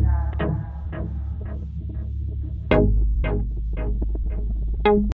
Bye.